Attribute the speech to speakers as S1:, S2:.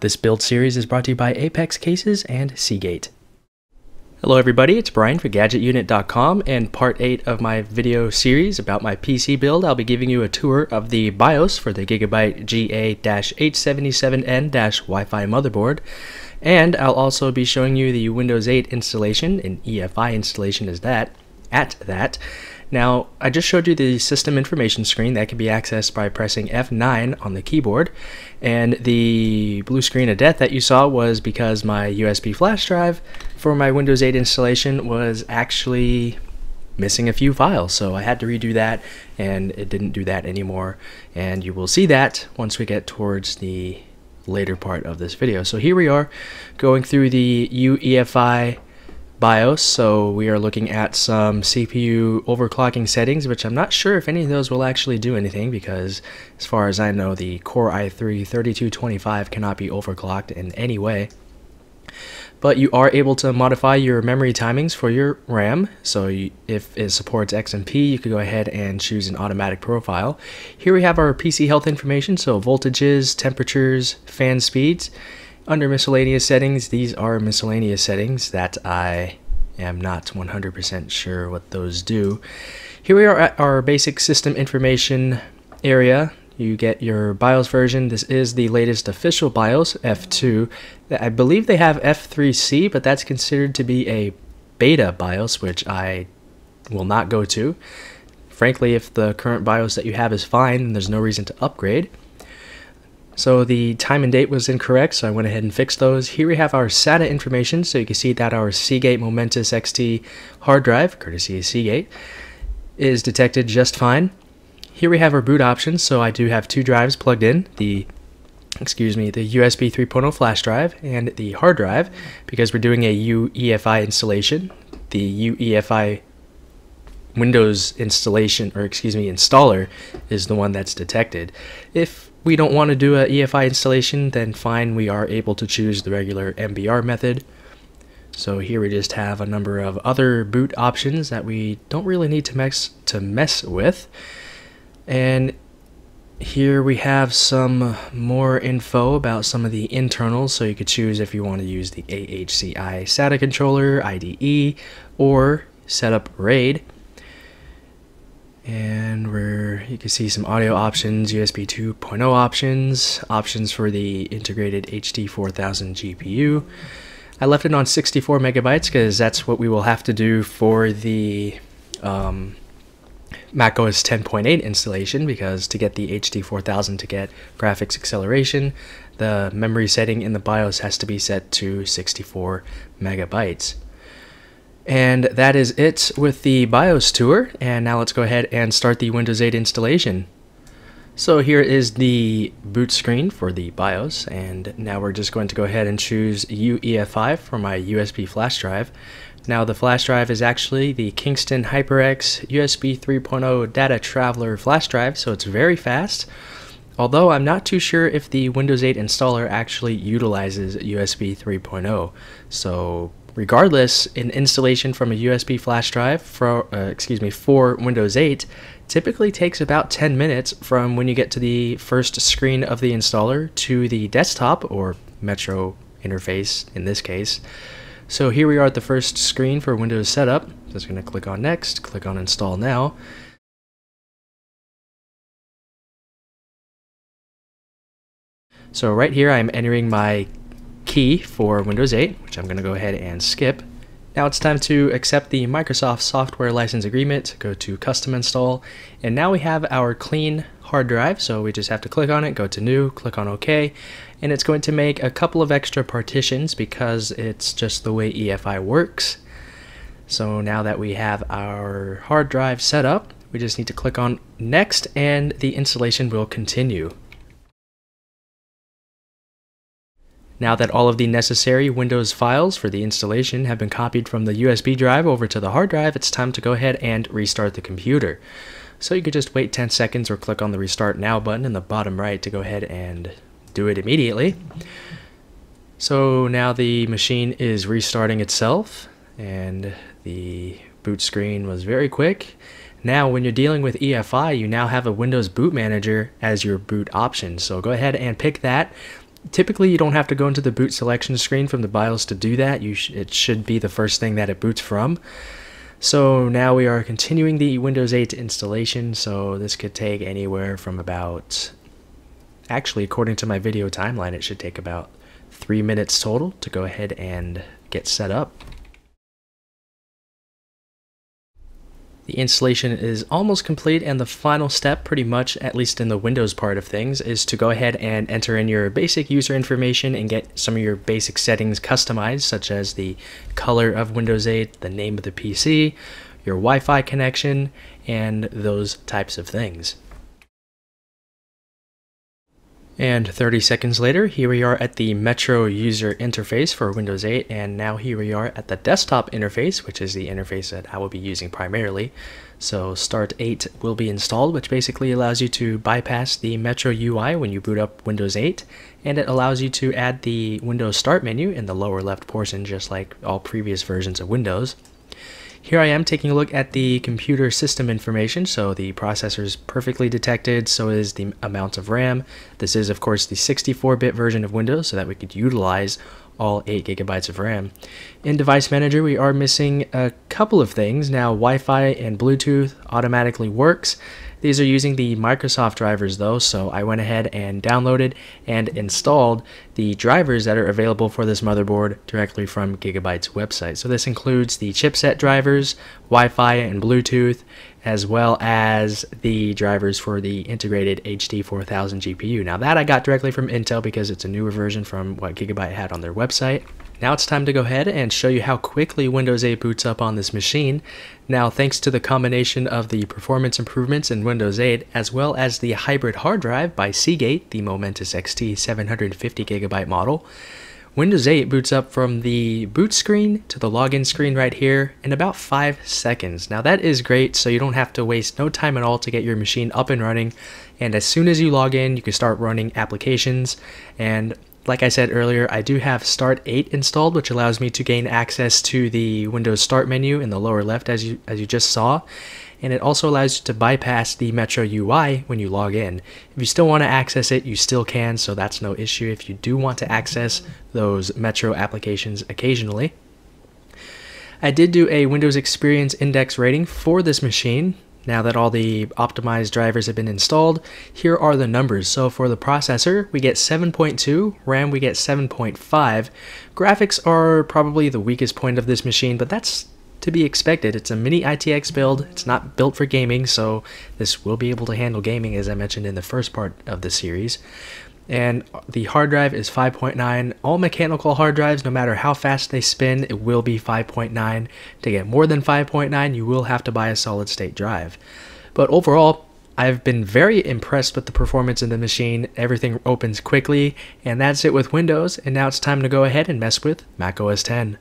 S1: This build series is brought to you by Apex Cases and Seagate. Hello everybody, it's Brian for GadgetUnit.com and part 8 of my video series about my PC build. I'll be giving you a tour of the BIOS for the Gigabyte GA-H77N-Wi-Fi motherboard and I'll also be showing you the Windows 8 installation, an EFI installation is that, at that. Now, I just showed you the system information screen that can be accessed by pressing F9 on the keyboard, and the blue screen of death that you saw was because my USB flash drive for my Windows 8 installation was actually missing a few files, so I had to redo that, and it didn't do that anymore, and you will see that once we get towards the later part of this video. So here we are going through the UEFI BIOS. So we are looking at some CPU overclocking settings, which I'm not sure if any of those will actually do anything because as far as I know, the Core i3 3225 cannot be overclocked in any way but you are able to modify your memory timings for your RAM. So if it supports XMP, you could go ahead and choose an automatic profile. Here we have our PC health information, so voltages, temperatures, fan speeds. Under miscellaneous settings, these are miscellaneous settings that I am not 100% sure what those do. Here we are at our basic system information area you get your BIOS version. This is the latest official BIOS, F2. I believe they have F3C, but that's considered to be a beta BIOS, which I will not go to. Frankly, if the current BIOS that you have is fine, there's no reason to upgrade. So the time and date was incorrect, so I went ahead and fixed those. Here we have our SATA information, so you can see that our Seagate Momentus XT hard drive, courtesy of Seagate, is detected just fine. Here we have our boot options, so I do have two drives plugged in, the excuse me, the USB 3.0 flash drive and the hard drive because we're doing a UEFI installation. The UEFI Windows installation, or excuse me, installer is the one that's detected. If we don't want to do a EFI installation, then fine, we are able to choose the regular MBR method. So here we just have a number of other boot options that we don't really need to mess to mess with. And here we have some more info about some of the internals, so you could choose if you want to use the AHCI SATA controller, IDE, or set up RAID. And where you can see some audio options, USB 2.0 options, options for the integrated HD 4000 GPU. I left it on 64 megabytes because that's what we will have to do for the um, macOS 10.8 installation because to get the HD 4000 to get graphics acceleration, the memory setting in the BIOS has to be set to 64 megabytes. And that is it with the BIOS tour, and now let's go ahead and start the Windows 8 installation. So here is the boot screen for the BIOS, and now we're just going to go ahead and choose UEFI for my USB flash drive. Now the flash drive is actually the Kingston HyperX USB 3.0 Data Traveler flash drive, so it's very fast. Although I'm not too sure if the Windows 8 installer actually utilizes USB 3.0. So regardless, an installation from a USB flash drive for uh, excuse me for Windows 8 typically takes about 10 minutes from when you get to the first screen of the installer to the desktop or Metro interface in this case. So here we are at the first screen for Windows Setup. Just going to click on Next, click on Install Now. So right here I'm entering my for Windows 8, which I'm going to go ahead and skip. Now it's time to accept the Microsoft Software License Agreement, go to Custom Install, and now we have our clean hard drive, so we just have to click on it, go to New, click on OK, and it's going to make a couple of extra partitions because it's just the way EFI works. So now that we have our hard drive set up, we just need to click on Next and the installation will continue. Now that all of the necessary Windows files for the installation have been copied from the USB drive over to the hard drive, it's time to go ahead and restart the computer. So you could just wait 10 seconds or click on the Restart Now button in the bottom right to go ahead and do it immediately. So now the machine is restarting itself and the boot screen was very quick. Now when you're dealing with EFI, you now have a Windows Boot Manager as your boot option. So go ahead and pick that typically you don't have to go into the boot selection screen from the BIOS to do that. You sh it should be the first thing that it boots from. So now we are continuing the Windows 8 installation, so this could take anywhere from about, actually according to my video timeline, it should take about three minutes total to go ahead and get set up. The installation is almost complete and the final step pretty much, at least in the Windows part of things, is to go ahead and enter in your basic user information and get some of your basic settings customized such as the color of Windows 8, the name of the PC, your Wi-Fi connection, and those types of things. And 30 seconds later, here we are at the Metro user interface for Windows 8, and now here we are at the desktop interface, which is the interface that I will be using primarily. So Start 8 will be installed, which basically allows you to bypass the Metro UI when you boot up Windows 8, and it allows you to add the Windows Start menu in the lower left portion, just like all previous versions of Windows. Here I am taking a look at the computer system information. So the processor is perfectly detected, so is the amount of RAM. This is of course the 64-bit version of Windows so that we could utilize all 8 gigabytes of RAM. In Device Manager, we are missing a couple of things. Now, Wi-Fi and Bluetooth automatically works. These are using the Microsoft drivers though, so I went ahead and downloaded and installed the drivers that are available for this motherboard directly from Gigabyte's website. So this includes the chipset drivers, Wi-Fi and Bluetooth, as well as the drivers for the integrated HD 4000 GPU. Now that I got directly from Intel because it's a newer version from what Gigabyte had on their website. Now it's time to go ahead and show you how quickly Windows 8 boots up on this machine. Now thanks to the combination of the performance improvements in Windows 8 as well as the hybrid hard drive by Seagate, the Momentus XT 750GB model, Windows 8 boots up from the boot screen to the login screen right here in about 5 seconds. Now that is great so you don't have to waste no time at all to get your machine up and running and as soon as you log in you can start running applications and like I said earlier, I do have Start 8 installed, which allows me to gain access to the Windows Start menu in the lower left as you, as you just saw. And it also allows you to bypass the Metro UI when you log in. If you still want to access it, you still can, so that's no issue if you do want to access those Metro applications occasionally. I did do a Windows Experience Index rating for this machine. Now that all the optimized drivers have been installed, here are the numbers. So for the processor, we get 7.2, RAM we get 7.5. Graphics are probably the weakest point of this machine, but that's to be expected. It's a mini ITX build, it's not built for gaming, so this will be able to handle gaming as I mentioned in the first part of the series and the hard drive is 5.9. All mechanical hard drives, no matter how fast they spin, it will be 5.9. To get more than 5.9, you will have to buy a solid state drive. But overall, I've been very impressed with the performance of the machine. Everything opens quickly, and that's it with Windows, and now it's time to go ahead and mess with Mac OS 10.